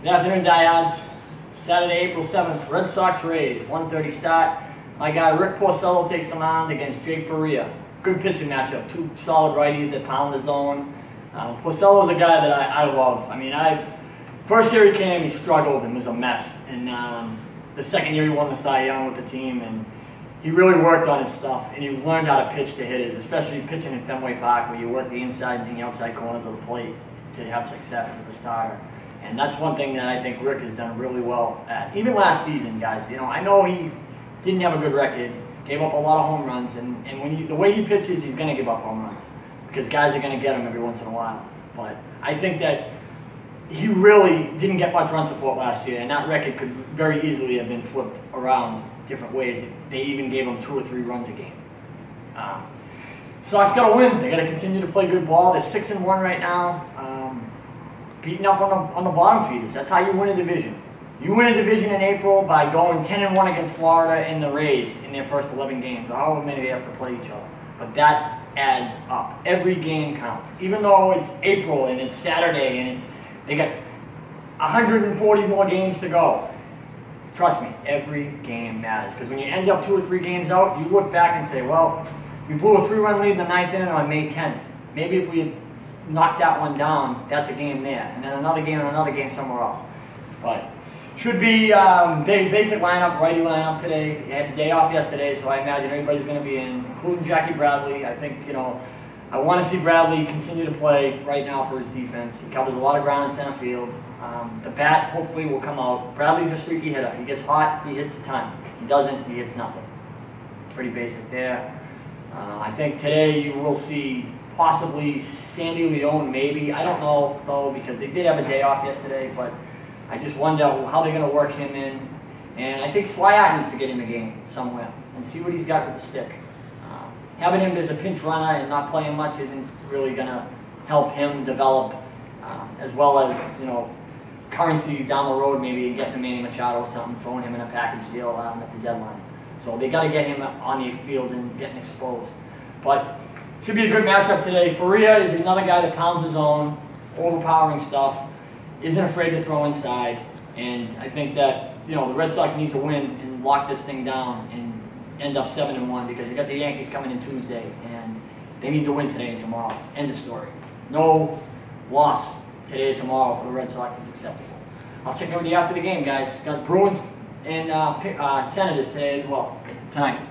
Good afternoon, Diehards. Saturday, April 7th, Red Sox Rays, 1.30 start. My guy Rick Porcello takes the mound against Jake Faria. Good pitching matchup, two solid righties that pound the zone. Um, Porcello's a guy that I, I love. I mean, I've first year he came, he struggled and was a mess. And um, the second year he won the Cy Young with the team, and he really worked on his stuff. And he learned how to pitch to hitters, especially pitching in Fenway Park, where you work the inside and the outside corners of the plate to have success as a starter. And that's one thing that I think Rick has done really well at. Even last season, guys, you know, I know he didn't have a good record, gave up a lot of home runs, and, and when you, the way he pitches, he's going to give up home runs because guys are going to get him every once in a while. But I think that he really didn't get much run support last year, and that record could very easily have been flipped around different ways. They even gave him two or three runs a game. Um, Sox got to win. They got to continue to play good ball. They're six and one right now. Um, beating up on the on the bottom feeders. That's how you win a division. You win a division in April by going 10 and 1 against Florida and the Rays in their first 11 games, or however many they have to play each other. But that adds up. Every game counts. Even though it's April and it's Saturday and it's they got 140 more games to go. Trust me, every game matters. Because when you end up two or three games out, you look back and say, well, we blew a three-run lead in the ninth inning on May 10th. Maybe if we had knocked that one down, that's a game there. And then another game and another game somewhere else. But should be um, basic lineup, righty lineup today. You had the day off yesterday, so I imagine everybody's going to be in, including Jackie Bradley. I think, you know, I want to see Bradley continue to play right now for his defense. He covers a lot of ground in center field. Um, the bat hopefully will come out. Bradley's a streaky hitter. He gets hot, he hits a ton. He doesn't, he hits nothing. Pretty basic there. Uh, I think today you will see possibly Sandy Leon, maybe. I don't know, though, because they did have a day off yesterday, but I just wonder how they're going to work him in. And I think Swihart needs to get in the game somewhere and see what he's got with the stick. Uh, having him as a pinch runner and not playing much isn't really going to help him develop, uh, as well as, you know, currency down the road, maybe getting Manny Machado or something, throwing him in a package deal um, at the deadline. So they got to get him on the field and getting exposed. But should be a good matchup today. Faria is another guy that pounds his own, overpowering stuff, isn't afraid to throw inside. And I think that, you know, the Red Sox need to win and lock this thing down and end up 7 and 1 because you got the Yankees coming in Tuesday and they need to win today and tomorrow. End of story. No loss today or tomorrow for the Red Sox is acceptable. I'll check in with you after the game, guys. Got Bruins and uh, uh, Senators today as well, tonight.